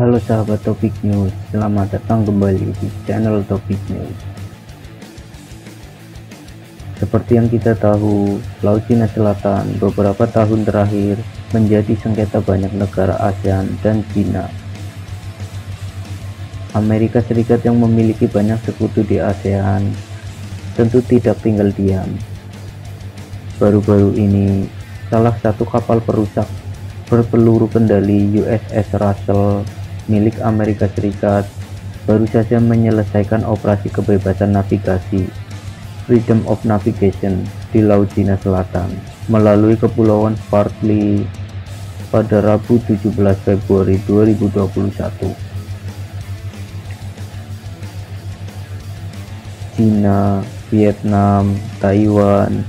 sahabat Topik News, selamat datang kembali di channel Topik News. Seperti yang kita tahu, Laut Cina Selatan beberapa tahun terakhir menjadi sengketa banyak negara ASEAN dan Cina. Amerika Serikat yang memiliki banyak sekutu di ASEAN tentu tidak tinggal diam. Baru-baru ini, salah satu kapal perusak berpeluru kendali USS Russell milik Amerika Serikat baru saja menyelesaikan operasi kebebasan navigasi Freedom of Navigation di Laut Cina Selatan melalui Kepulauan Spratly pada Rabu 17 Februari 2021. Cina, Vietnam, Taiwan,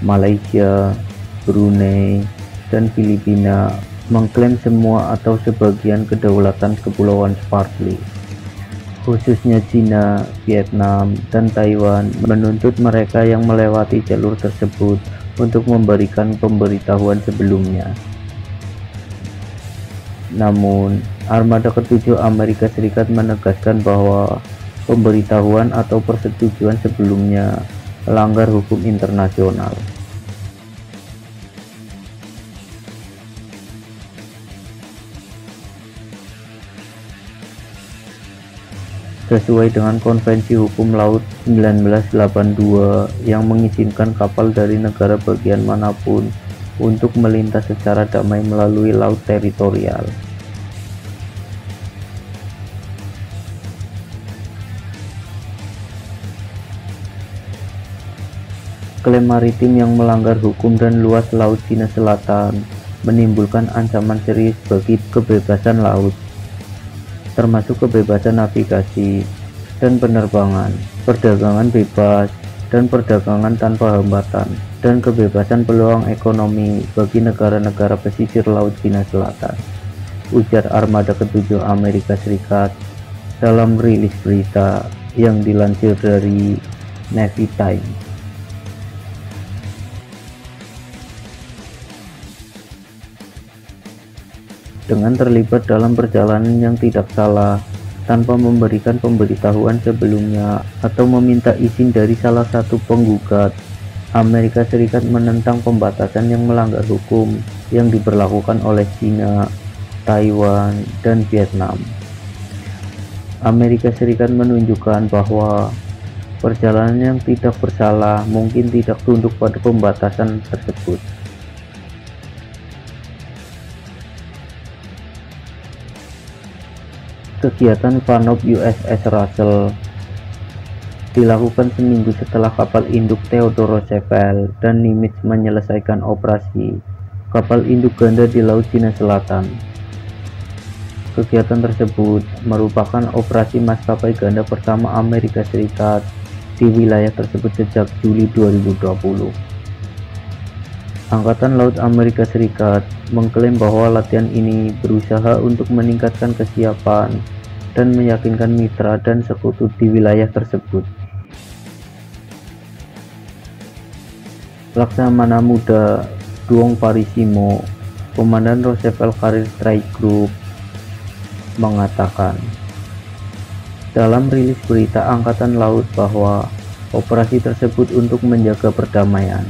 Malaysia, Brunei, dan Filipina mengklaim semua atau sebagian kedaulatan Kepulauan Spratly. Khususnya Cina, Vietnam, dan Taiwan menuntut mereka yang melewati jalur tersebut untuk memberikan pemberitahuan sebelumnya. Namun, armada ketujuh Amerika Serikat menegaskan bahwa pemberitahuan atau persetujuan sebelumnya melanggar hukum internasional. Sesuai dengan Konvensi Hukum Laut 1982 yang mengizinkan kapal dari negara bagian mana pun untuk melintas secara damai melalui laut teritorial. Klaim maritim yang melanggar hukum dan luas Laut Cina Selatan menimbulkan ancaman serius bagi kebebasan laut termasuk kebebasan navigasi dan penerbangan, perdagangan bebas, dan perdagangan tanpa hambatan, dan kebebasan peluang ekonomi bagi negara-negara pesisir Laut Cina Selatan, ujar armada ketujuh Amerika Serikat dalam rilis berita yang dilansir dari Navy Times. Dengan terlibat dalam perjalanan yang tidak salah tanpa memberikan pemberitahuan sebelumnya atau meminta izin dari salah satu penggugat. Amerika Serikat menentang pembatasan yang melanggar hukum yang diberlakukan oleh China, Taiwan, dan Vietnam. Amerika Serikat menunjukkan bahwa perjalanan yang tidak bersalah mungkin tidak tunduk pada pembatasan tersebut. Kegiatan Vanop USS Russell dilakukan seminggu setelah kapal induk Theodore Roosevelt dan Nimitz menyelesaikan operasi kapal induk ganda di Laut Cina Selatan. Kegiatan tersebut merupakan operasi maskapai ganda pertama Amerika Serikat di wilayah tersebut sejak Juli 2020. Angkatan Laut Amerika Serikat mengklaim bahwa latihan ini berusaha untuk meningkatkan kesiapan dan meyakinkan mitra dan sekutu di wilayah tersebut. Laksamana Muda Duong Parisimo, Komandan Roosevelt Career Strike Group, mengatakan dalam rilis berita Angkatan Laut bahwa operasi tersebut untuk menjaga perdamaian.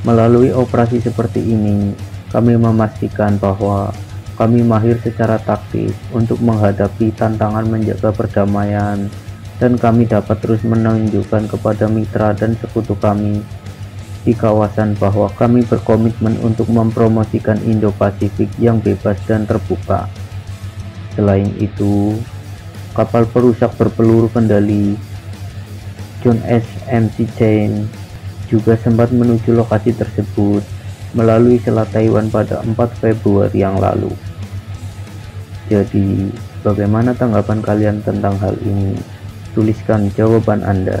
Melalui operasi seperti ini, kami memastikan bahwa kami mahir secara taktis untuk menghadapi tantangan menjaga perdamaian dan kami dapat terus menunjukkan kepada mitra dan sekutu kami di kawasan bahwa kami berkomitmen untuk mempromosikan Indo-Pasifik yang bebas dan terbuka. Selain itu, kapal perusak berpeluru kendali John S. Chain juga sempat menuju lokasi tersebut melalui Selat Taiwan pada 4 Februari yang lalu. Jadi, bagaimana tanggapan kalian tentang hal ini? Tuliskan jawaban Anda.